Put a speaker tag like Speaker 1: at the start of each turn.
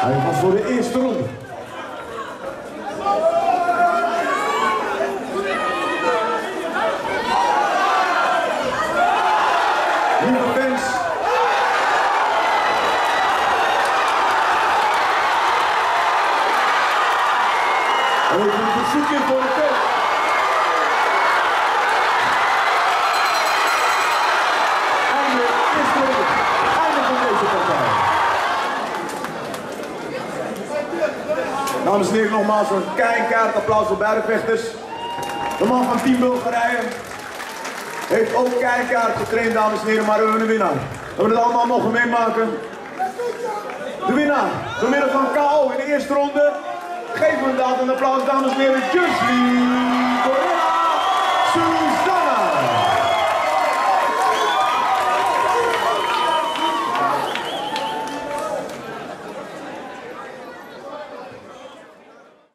Speaker 1: Hij was voor de eerste ronde. Even een verzoekje voor de. Einde, eerste ronde. Einde van deze partij. Dames en heren, nogmaals een keihard applaus voor beide vechters. De man van Team Bulgarije heeft ook keihard getraind, dames en heren, maar we hebben een winnaar. We hebben het allemaal mogen meemaken. De winnaar, door middel van KO in de eerste ronde. Geef hem inderdaad een applaus, dames en heren, Jusli.